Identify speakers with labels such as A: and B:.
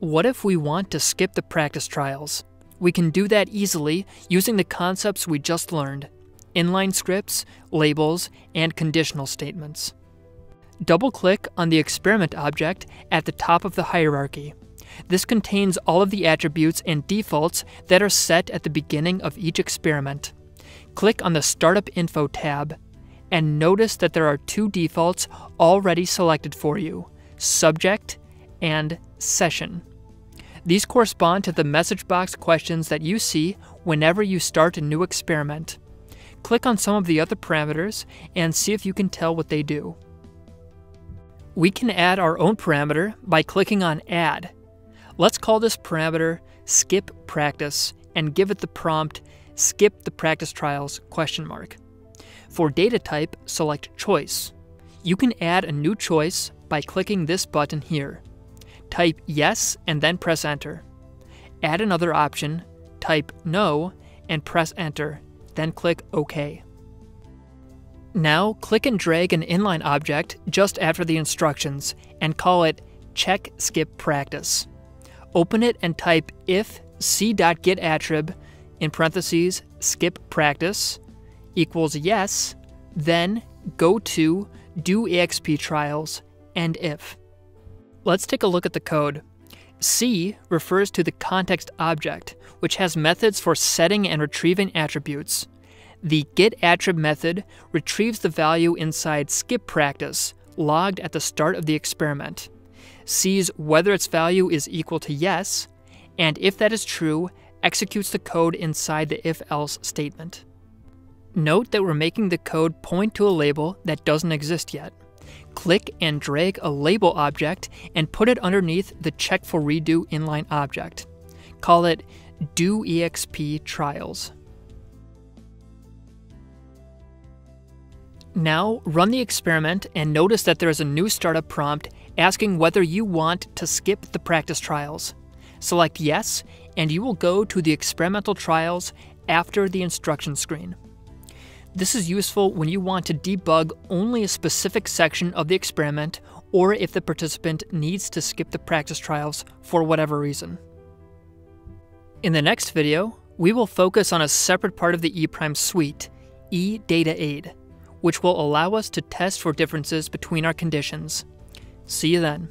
A: What if we want to skip the practice trials? We can do that easily using the concepts we just learned inline scripts, labels, and conditional statements. Double click on the experiment object at the top of the hierarchy. This contains all of the attributes and defaults that are set at the beginning of each experiment. Click on the Startup Info tab and notice that there are two defaults already selected for you Subject and Session. These correspond to the message box questions that you see whenever you start a new experiment. Click on some of the other parameters and see if you can tell what they do. We can add our own parameter by clicking on Add. Let's call this parameter skip practice and give it the prompt skip the practice trials question mark. For data type, select choice. You can add a new choice by clicking this button here. Type yes and then press enter. Add another option, type no and press enter, then click OK. Now click and drag an inline object just after the instructions and call it check skip practice. Open it and type if c.getAttrib in parentheses skip practice equals yes, then go to do exp trials end if. Let's take a look at the code. C refers to the context object, which has methods for setting and retrieving attributes. The getAttrib method retrieves the value inside skip practice, logged at the start of the experiment, sees whether its value is equal to yes, and if that is true, executes the code inside the if else statement. Note that we're making the code point to a label that doesn't exist yet. Click and drag a label object and put it underneath the check for redo inline object. Call it do exp trials. Now run the experiment and notice that there is a new startup prompt asking whether you want to skip the practice trials. Select yes and you will go to the experimental trials after the instruction screen. This is useful when you want to debug only a specific section of the experiment or if the participant needs to skip the practice trials for whatever reason. In the next video, we will focus on a separate part of the E-Prime suite, E-DataAid, which will allow us to test for differences between our conditions. See you then.